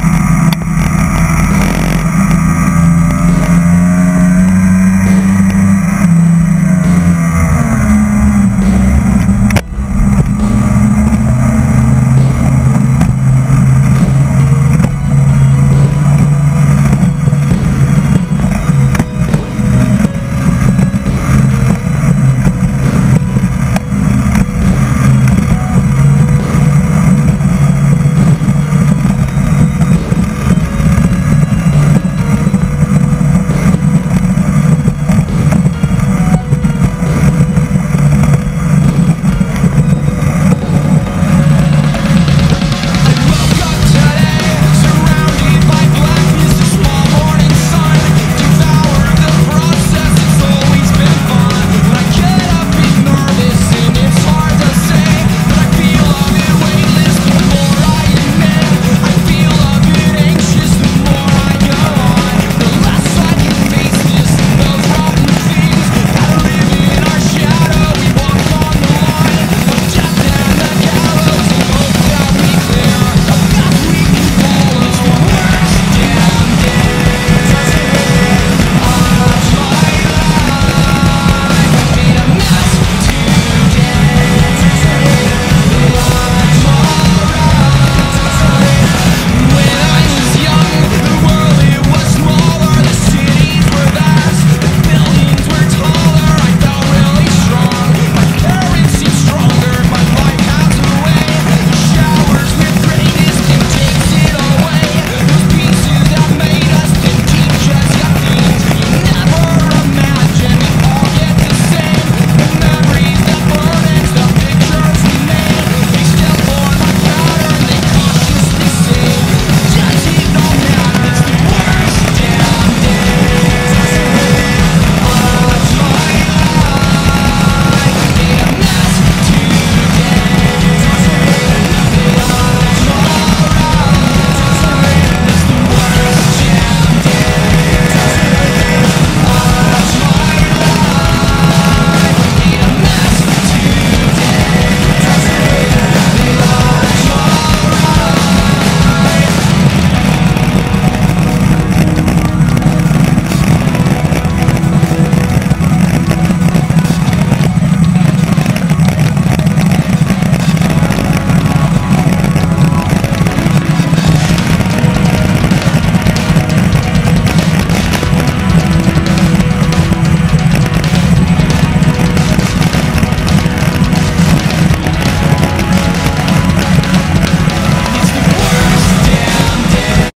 you